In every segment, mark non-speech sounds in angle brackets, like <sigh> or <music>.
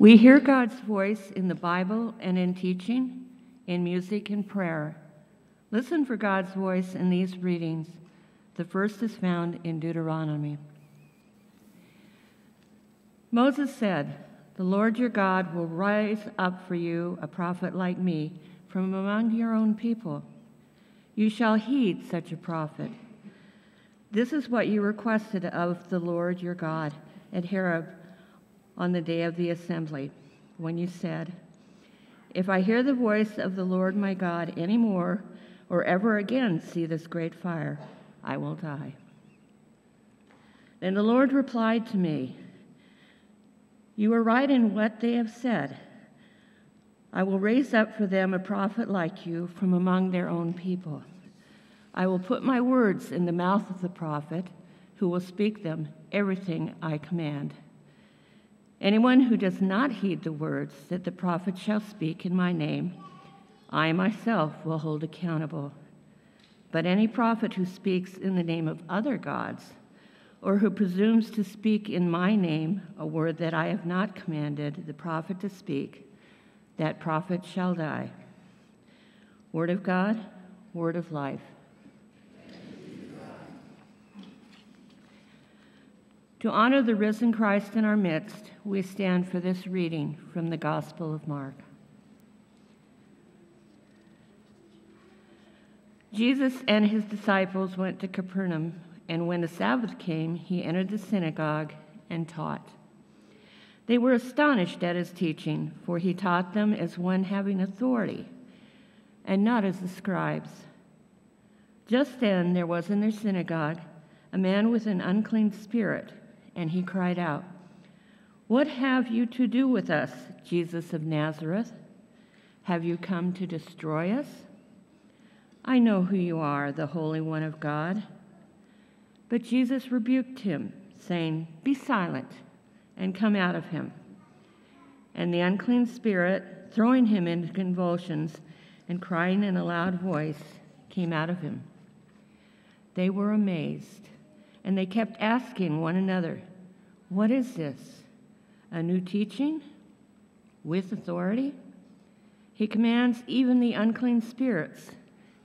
We hear God's voice in the Bible and in teaching, in music and prayer. Listen for God's voice in these readings. The first is found in Deuteronomy. Moses said, The Lord your God will rise up for you a prophet like me from among your own people. You shall heed such a prophet. This is what you requested of the Lord your God at Horeb on the day of the assembly, when you said, If I hear the voice of the Lord my God any more, or ever again see this great fire, I will die. Then the Lord replied to me, You are right in what they have said. I will raise up for them a prophet like you from among their own people. I will put my words in the mouth of the prophet, who will speak them everything I command. Anyone who does not heed the words that the prophet shall speak in my name, I myself will hold accountable. But any prophet who speaks in the name of other gods, or who presumes to speak in my name a word that I have not commanded the prophet to speak, that prophet shall die. Word of God, word of life. To honor the risen Christ in our midst, we stand for this reading from the Gospel of Mark. Jesus and his disciples went to Capernaum, and when the Sabbath came, he entered the synagogue and taught. They were astonished at his teaching, for he taught them as one having authority, and not as the scribes. Just then there was in their synagogue a man with an unclean spirit and he cried out, What have you to do with us, Jesus of Nazareth? Have you come to destroy us? I know who you are, the Holy One of God. But Jesus rebuked him, saying, Be silent and come out of him. And the unclean spirit, throwing him into convulsions and crying in a loud voice, came out of him. They were amazed and they kept asking one another, What is this? A new teaching with authority? He commands even the unclean spirits,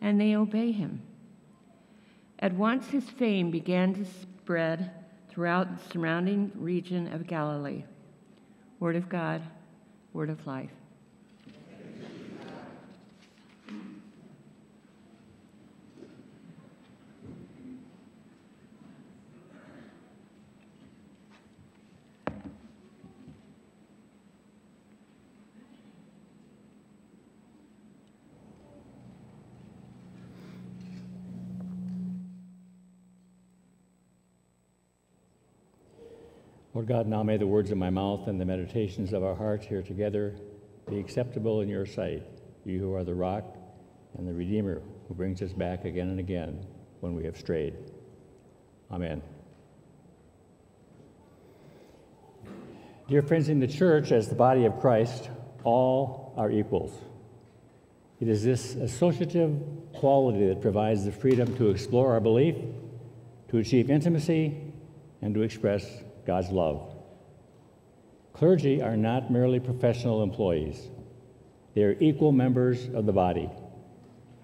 and they obey him. At once his fame began to spread throughout the surrounding region of Galilee. Word of God, word of life. Lord God, now may the words of my mouth and the meditations of our hearts here together be acceptable in your sight, you who are the rock and the Redeemer who brings us back again and again when we have strayed. Amen. Dear friends, in the church, as the body of Christ, all are equals. It is this associative quality that provides the freedom to explore our belief, to achieve intimacy, and to express God's love. Clergy are not merely professional employees, they are equal members of the body.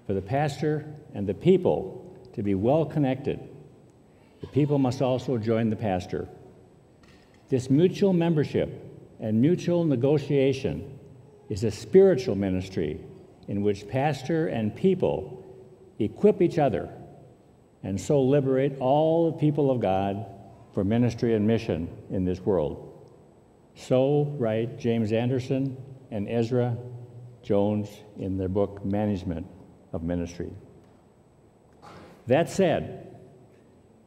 For the pastor and the people to be well connected, the people must also join the pastor. This mutual membership and mutual negotiation is a spiritual ministry in which pastor and people equip each other and so liberate all the people of God for ministry and mission in this world. So write James Anderson and Ezra Jones in their book Management of Ministry. That said,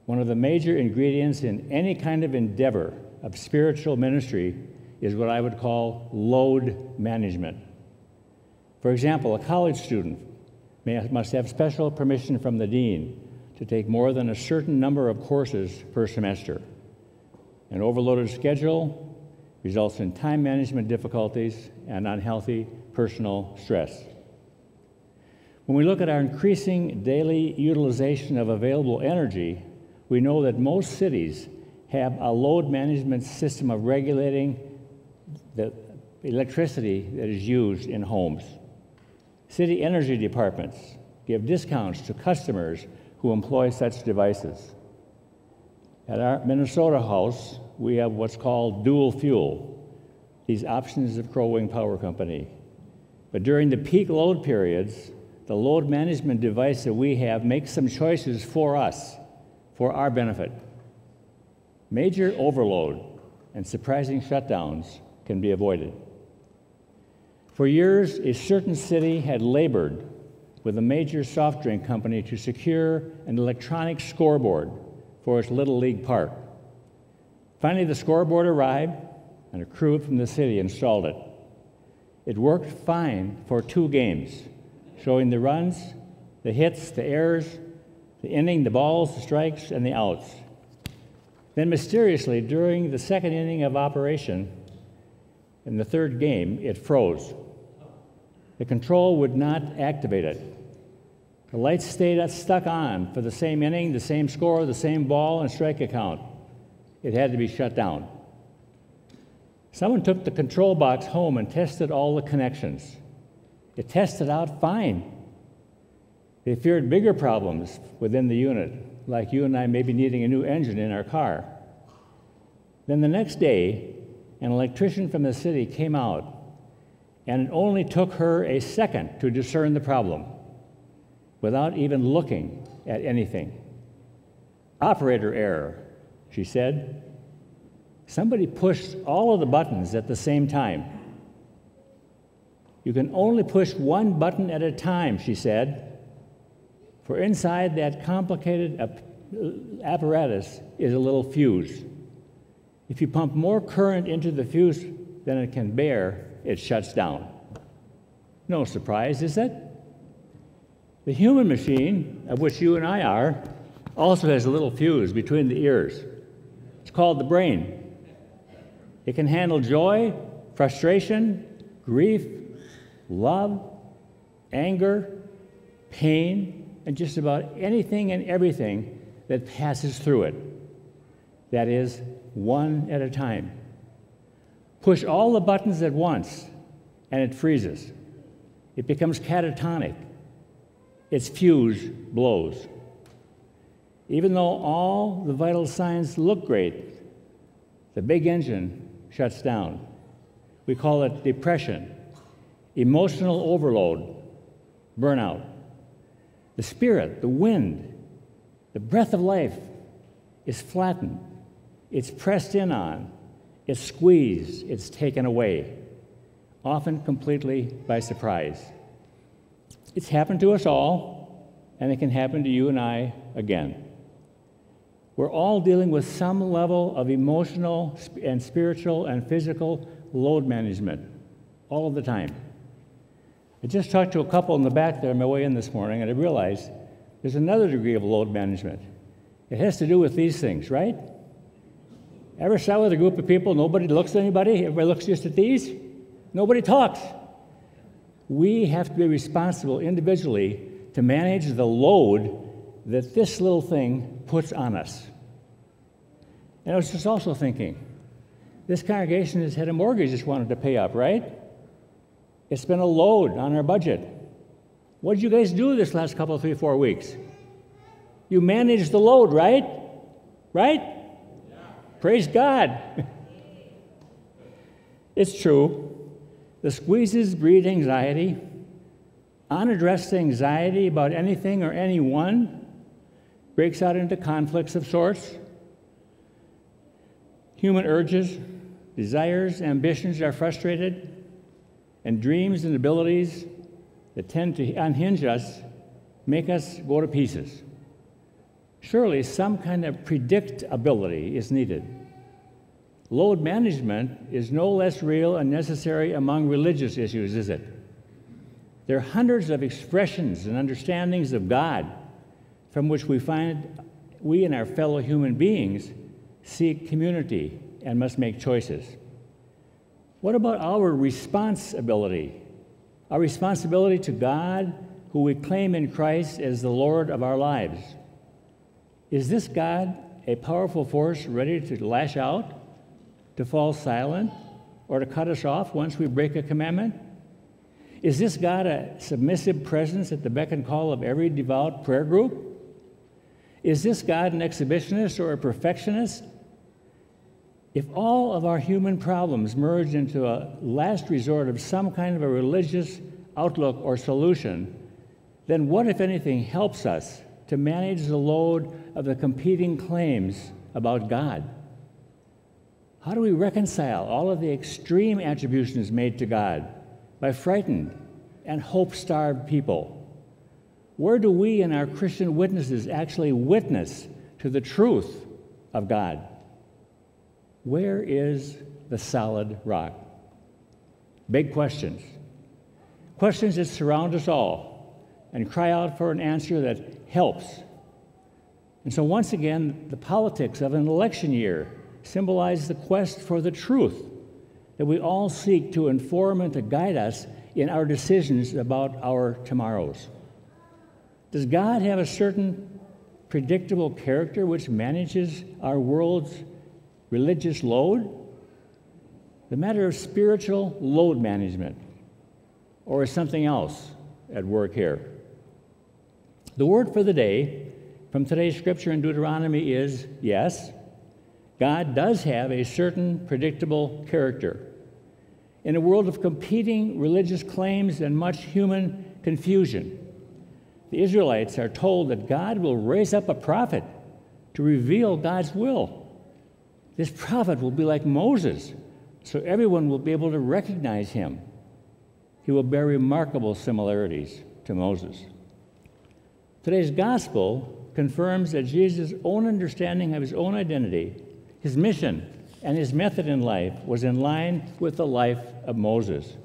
one of the major ingredients in any kind of endeavor of spiritual ministry is what I would call load management. For example, a college student may, must have special permission from the dean to take more than a certain number of courses per semester. An overloaded schedule results in time management difficulties and unhealthy personal stress. When we look at our increasing daily utilization of available energy, we know that most cities have a load management system of regulating the electricity that is used in homes. City energy departments give discounts to customers who employ such devices. At our Minnesota house, we have what's called dual fuel. These options of Crow Wing Power Company. But during the peak load periods, the load management device that we have makes some choices for us, for our benefit. Major overload and surprising shutdowns can be avoided. For years, a certain city had labored with a major soft drink company to secure an electronic scoreboard for its Little League park. Finally, the scoreboard arrived, and a crew from the city installed it. It worked fine for two games, showing the runs, the hits, the errors, the inning, the balls, the strikes, and the outs. Then, mysteriously, during the second inning of operation, in the third game, it froze. The control would not activate it. The lights stayed stuck on for the same inning, the same score, the same ball and strike account. It had to be shut down. Someone took the control box home and tested all the connections. It tested out fine. They feared bigger problems within the unit, like you and I maybe needing a new engine in our car. Then the next day, an electrician from the city came out, and it only took her a second to discern the problem without even looking at anything. Operator error, she said. Somebody pushed all of the buttons at the same time. You can only push one button at a time, she said, for inside that complicated apparatus is a little fuse. If you pump more current into the fuse than it can bear, it shuts down. No surprise, is it? The human machine, of which you and I are, also has a little fuse between the ears. It's called the brain. It can handle joy, frustration, grief, love, anger, pain, and just about anything and everything that passes through it. That is, one at a time. Push all the buttons at once, and it freezes. It becomes catatonic its fuse blows. Even though all the vital signs look great, the big engine shuts down. We call it depression, emotional overload, burnout. The spirit, the wind, the breath of life is flattened, it's pressed in on, it's squeezed, it's taken away, often completely by surprise. It's happened to us all, and it can happen to you and I again. We're all dealing with some level of emotional and spiritual and physical load management all of the time. I just talked to a couple in the back there on my way in this morning, and I realized there's another degree of load management. It has to do with these things, right? Ever sat with a group of people, nobody looks at anybody, everybody looks just at these? Nobody talks we have to be responsible individually to manage the load that this little thing puts on us. And I was just also thinking, this congregation has had a mortgage it's wanted to pay up, right? It's been a load on our budget. What did you guys do this last couple, three, four weeks? You managed the load, right? Right? Praise God. <laughs> it's true. The squeezes breed anxiety, unaddressed anxiety about anything or anyone breaks out into conflicts of sorts. Human urges, desires, ambitions are frustrated, and dreams and abilities that tend to unhinge us make us go to pieces. Surely some kind of predictability is needed. Load management is no less real and necessary among religious issues, is it? There are hundreds of expressions and understandings of God from which we find we and our fellow human beings seek community and must make choices. What about our responsibility? Our responsibility to God, who we claim in Christ as the Lord of our lives. Is this God a powerful force ready to lash out? to fall silent, or to cut us off once we break a commandment? Is this God a submissive presence at the beck and call of every devout prayer group? Is this God an exhibitionist or a perfectionist? If all of our human problems merge into a last resort of some kind of a religious outlook or solution, then what, if anything, helps us to manage the load of the competing claims about God? How do we reconcile all of the extreme attributions made to God by frightened and hope starved people? Where do we and our Christian witnesses actually witness to the truth of God? Where is the solid rock? Big questions. Questions that surround us all and cry out for an answer that helps. And so, once again, the politics of an election year symbolize the quest for the truth that we all seek to inform and to guide us in our decisions about our tomorrows. Does God have a certain predictable character which manages our world's religious load? The matter of spiritual load management, or is something else at work here? The word for the day from today's scripture in Deuteronomy is yes, God does have a certain predictable character. In a world of competing religious claims and much human confusion, the Israelites are told that God will raise up a prophet to reveal God's will. This prophet will be like Moses, so everyone will be able to recognize him. He will bear remarkable similarities to Moses. Today's gospel confirms that Jesus' own understanding of his own identity, his mission, and his method in life was in line with the life of Moses.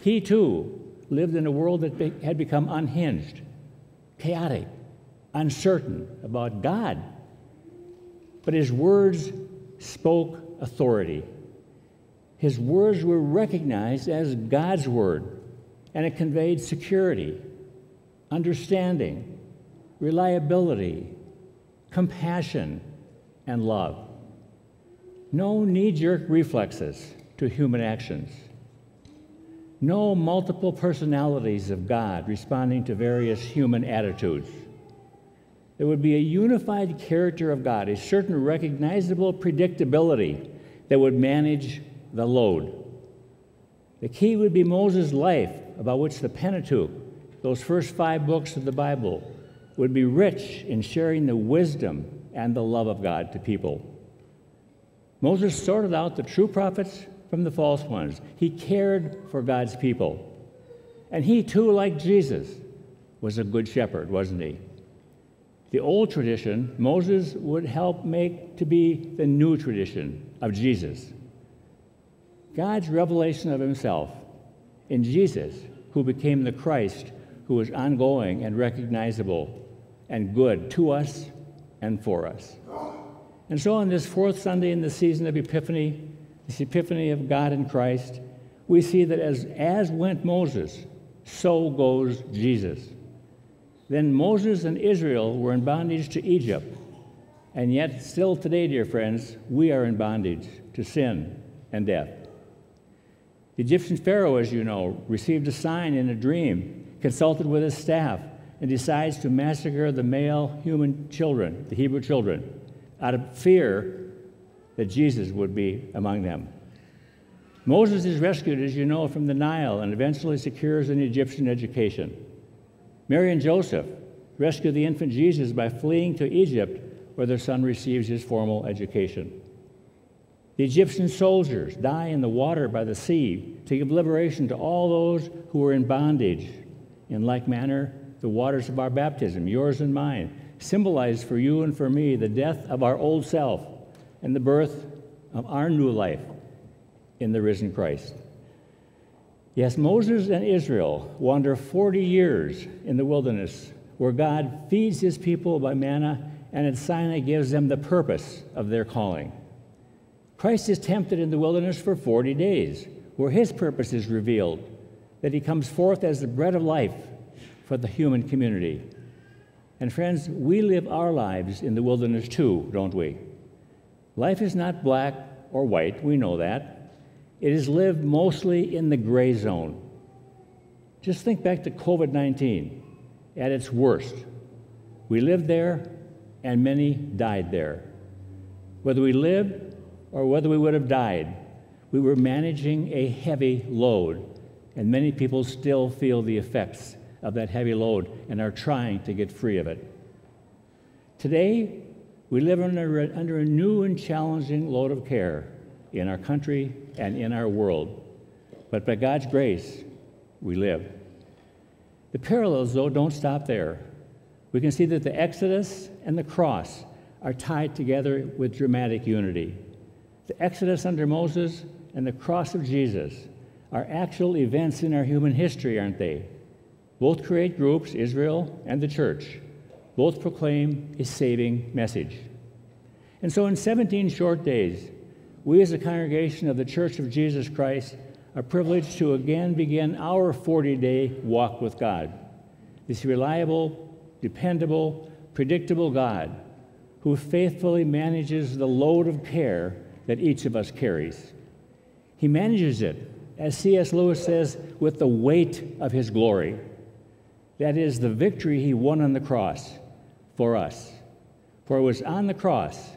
He too lived in a world that had become unhinged chaotic, uncertain about God. But his words spoke authority. His words were recognized as God's word, and it conveyed security, understanding, reliability, compassion, and love. No knee jerk reflexes to human actions no multiple personalities of God responding to various human attitudes. There would be a unified character of God, a certain recognizable predictability that would manage the load. The key would be Moses' life, about which the Pentateuch, those first five books of the Bible, would be rich in sharing the wisdom and the love of God to people. Moses sorted out the true prophets from the false ones. He cared for God's people. And he, too, like Jesus, was a good shepherd, wasn't he? The old tradition, Moses would help make to be the new tradition of Jesus. God's revelation of himself in Jesus, who became the Christ, who was ongoing and recognizable and good to us and for us. And so on this fourth Sunday in the season of Epiphany, this epiphany of God in Christ, we see that as, as went Moses, so goes Jesus. Then Moses and Israel were in bondage to Egypt, and yet still today, dear friends, we are in bondage to sin and death. The Egyptian Pharaoh, as you know, received a sign in a dream, consulted with his staff, and decides to massacre the male human children, the Hebrew children, out of fear that Jesus would be among them. Moses is rescued, as you know, from the Nile and eventually secures an Egyptian education. Mary and Joseph rescue the infant Jesus by fleeing to Egypt, where their son receives his formal education. The Egyptian soldiers die in the water by the sea to give liberation to all those who were in bondage. In like manner, the waters of our baptism, yours and mine, symbolize for you and for me the death of our old self and the birth of our new life in the risen Christ. Yes, Moses and Israel wander 40 years in the wilderness where God feeds his people by manna and at Sinai gives them the purpose of their calling. Christ is tempted in the wilderness for 40 days where his purpose is revealed, that he comes forth as the bread of life for the human community. And friends, we live our lives in the wilderness too, don't we? Life is not black or white, we know that. It is lived mostly in the gray zone. Just think back to COVID 19 at its worst. We lived there, and many died there. Whether we lived or whether we would have died, we were managing a heavy load, and many people still feel the effects of that heavy load and are trying to get free of it. Today, we live under a, under a new and challenging load of care in our country and in our world. But by God's grace, we live. The parallels, though, don't stop there. We can see that the Exodus and the cross are tied together with dramatic unity. The Exodus under Moses and the cross of Jesus are actual events in our human history, aren't they? Both create groups, Israel and the church. Both proclaim a saving message. And so, in 17 short days, we as a congregation of the Church of Jesus Christ are privileged to again begin our 40 day walk with God. This reliable, dependable, predictable God who faithfully manages the load of care that each of us carries. He manages it, as C.S. Lewis says, with the weight of his glory. That is the victory he won on the cross for us. For it was on the cross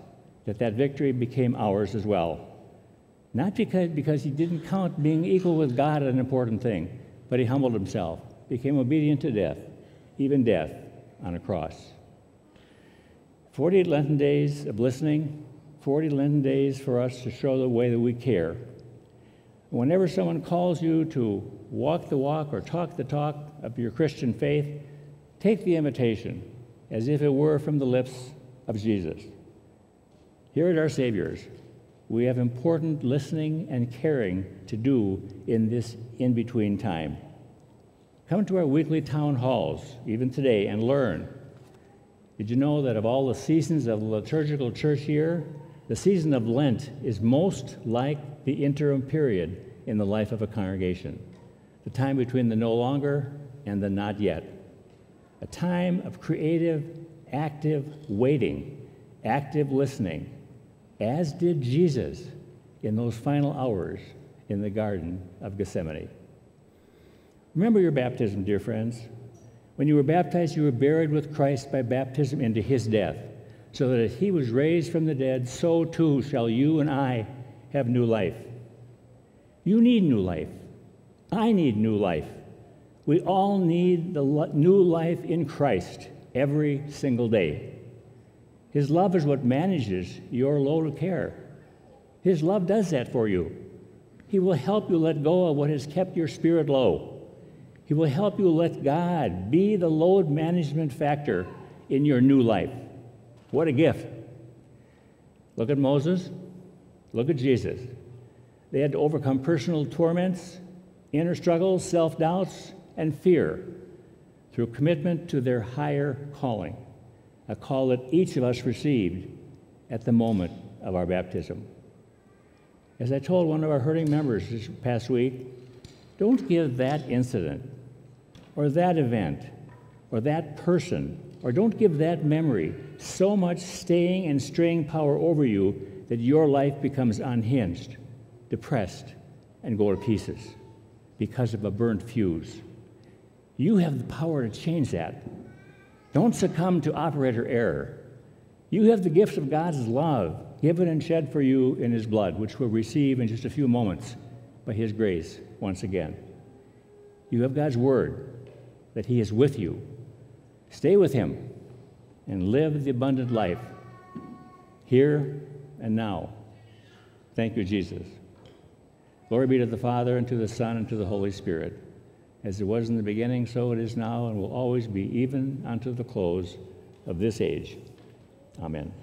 that that victory became ours as well. Not because, because he didn't count being equal with God an important thing, but he humbled himself, became obedient to death, even death on a cross. 40 Lenten days of listening, 40 Lenten days for us to show the way that we care. Whenever someone calls you to walk the walk or talk the talk of your Christian faith, take the invitation as if it were from the lips of Jesus. Here at our Savior's, we have important listening and caring to do in this in between time. Come to our weekly town halls, even today, and learn. Did you know that of all the seasons of the liturgical church year, the season of Lent is most like the interim period in the life of a congregation? The time between the no longer and the not yet. A time of creative, active waiting, active listening, as did Jesus in those final hours in the Garden of Gethsemane. Remember your baptism, dear friends. When you were baptized, you were buried with Christ by baptism into his death, so that if he was raised from the dead, so too shall you and I have new life. You need new life. I need new life. We all need the new life in Christ every single day. His love is what manages your load of care. His love does that for you. He will help you let go of what has kept your spirit low. He will help you let God be the load management factor in your new life. What a gift. Look at Moses. Look at Jesus. They had to overcome personal torments, inner struggles, self doubts, and fear through commitment to their higher calling a call that each of us received at the moment of our baptism. As I told one of our hurting members this past week, don't give that incident or that event or that person or don't give that memory so much staying and straying power over you that your life becomes unhinged, depressed, and go to pieces because of a burnt fuse. You have the power to change that don't succumb to operator error. You have the gift of God's love given and shed for you in His blood, which we'll receive in just a few moments by His grace once again. You have God's word that He is with you. Stay with Him and live the abundant life here and now. Thank you, Jesus. Glory be to the Father, and to the Son, and to the Holy Spirit as it was in the beginning, so it is now, and will always be, even unto the close of this age. Amen.